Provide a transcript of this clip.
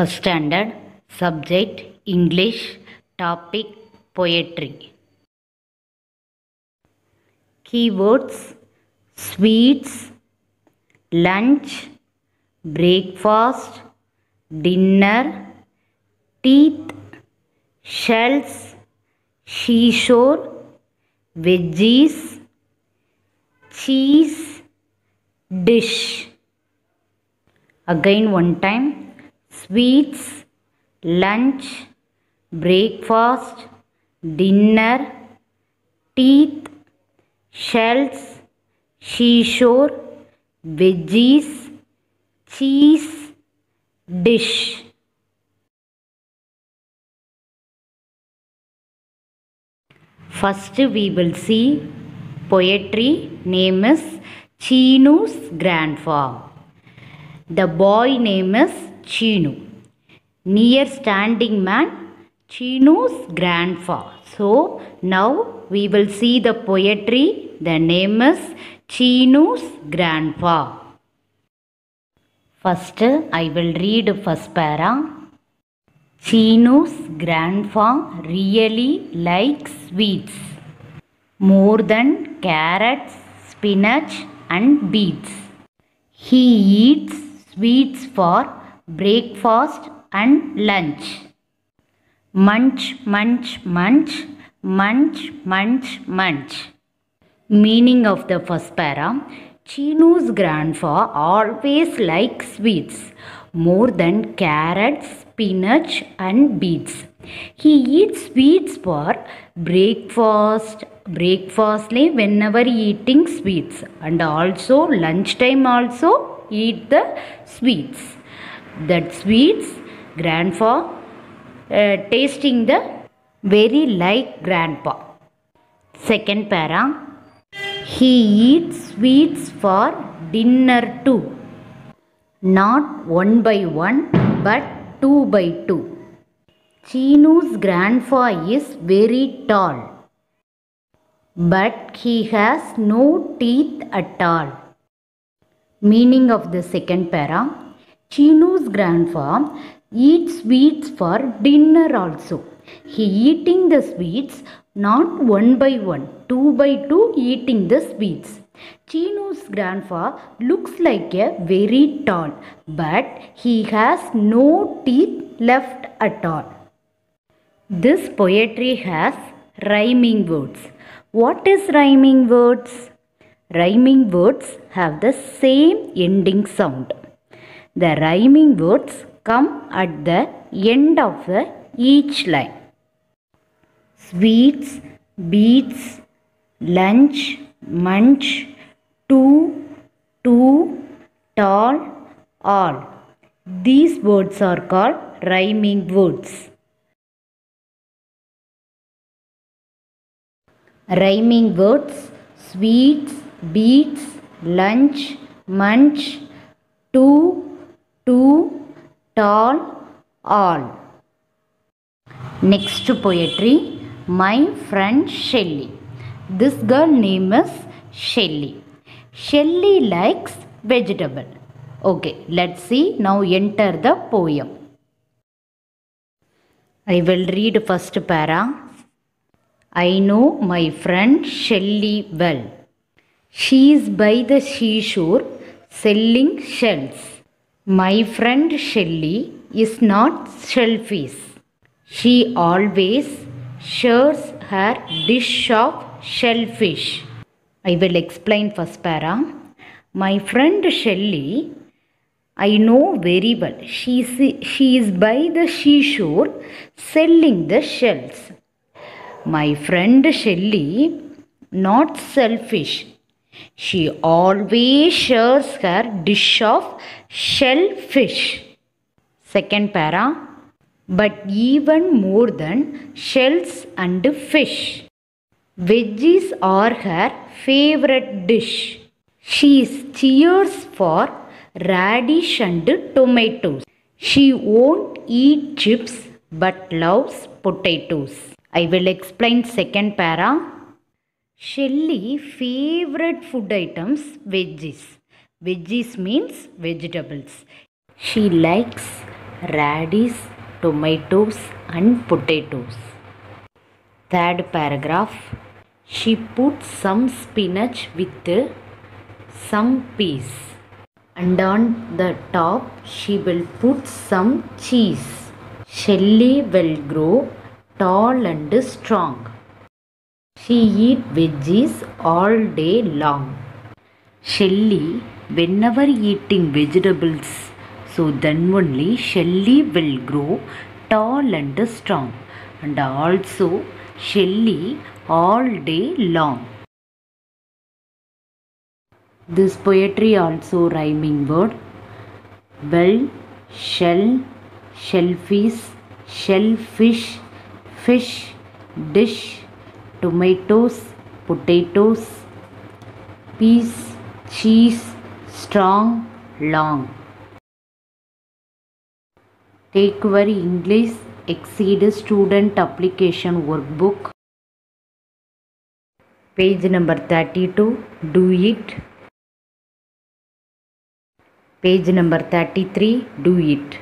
First standard, subject English, topic poetry. Keywords sweets, lunch, breakfast, dinner, teeth, shells, seashore, veggies, cheese, dish. Again, one time sweets, lunch, breakfast, dinner, teeth, shells, seashore, veggies, cheese, dish. First, we will see poetry name is Chinu's grandpa. The boy name is Chinu. Near standing man, Chinu's grandpa. So now we will see the poetry. The name is Chinu's grandpa. First, I will read first para. Chinu's grandpa really likes sweets more than carrots, spinach, and beets. He eats sweets for breakfast and lunch. Munch, munch, munch, munch, munch, munch. Meaning of the first para Chinu's grandpa always likes sweets more than carrots, spinach, and beets. He eats sweets for breakfast, breakfastly whenever eating sweets, and also lunchtime also eat the sweets. That sweets, grandpa uh, tasting the very like grandpa. Second para he eats sweets for dinner too. Not one by one, but two by two. Chinu's grandpa is very tall, but he has no teeth at all. Meaning of the second para Chinu's grandpa eats sweets for dinner also. He eating the sweets not one by one, two by two eating the sweets. Chinu's grandpa looks like a very tall, but he has no teeth left at all. This poetry has rhyming words. What is rhyming words? Rhyming words have the same ending sound. The rhyming words come at the end of each line. Sweets, beets, lunch, munch, two, two, tall, all. These words are called rhyming words. Rhyming words sweets, beets, lunch, munch, two, two, tall, all. Next to poetry My friend Shelly. This girl name is Shelly. Shelly likes vegetable. Okay, let's see. Now enter the poem. I will read first para. I know my friend Shelly well. She is by the seashore selling shells. My friend Shelly is not shellfish. She always shares her dish of shellfish. I will explain first para. My friend Shelly, I know very well. She is, she is by the seashore selling the shells. My friend Shelly, not selfish. She always shares her dish of shellfish. Second para. But even more than shells and fish. Veggies are her favorite dish. She cheers for radish and tomatoes. She won't eat chips but loves potatoes. I will explain second para. Shelly favorite food items veggies. Veggies means vegetables. She likes radish, tomatoes, and potatoes. Third paragraph She put some spinach with some peas, and on the top she will put some cheese. Shelly will grow tall and strong. She eat veggies all day long. Shelly, whenever eating vegetables, so then only Shelly will grow tall and strong, and also Shelly all day long. This poetry also rhyming word well, shell, shellfish, shellfish, fish, dish, tomatoes, potatoes, peas, cheese, strong, long. Take your English Exceed Student Application Workbook. Page number 32. Do it. Page number 33. Do it.